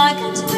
I could